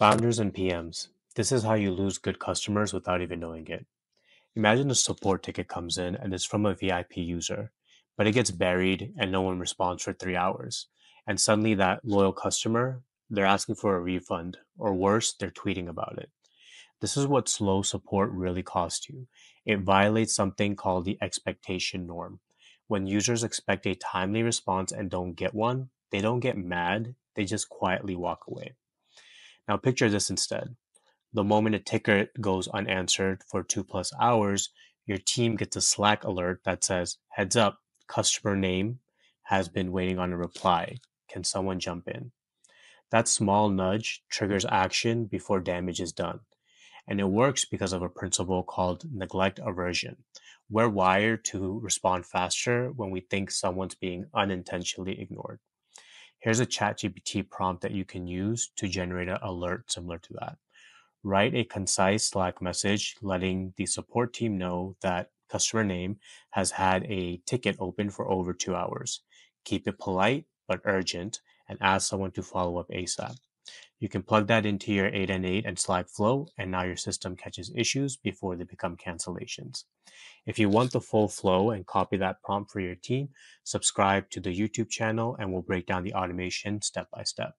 Founders and PMs, this is how you lose good customers without even knowing it. Imagine a support ticket comes in and it's from a VIP user, but it gets buried and no one responds for three hours. And suddenly, that loyal customer, they're asking for a refund, or worse, they're tweeting about it. This is what slow support really costs you. It violates something called the expectation norm. When users expect a timely response and don't get one, they don't get mad, they just quietly walk away. Now picture this instead. The moment a ticket goes unanswered for two plus hours, your team gets a Slack alert that says, heads up, customer name has been waiting on a reply. Can someone jump in? That small nudge triggers action before damage is done. And it works because of a principle called neglect aversion. We're wired to respond faster when we think someone's being unintentionally ignored. Here's a ChatGPT prompt that you can use to generate an alert similar to that. Write a concise Slack message letting the support team know that customer name has had a ticket open for over two hours. Keep it polite but urgent and ask someone to follow up ASAP. You can plug that into your n8n and Slack flow, and now your system catches issues before they become cancellations. If you want the full flow and copy that prompt for your team, subscribe to the YouTube channel and we'll break down the automation step by step.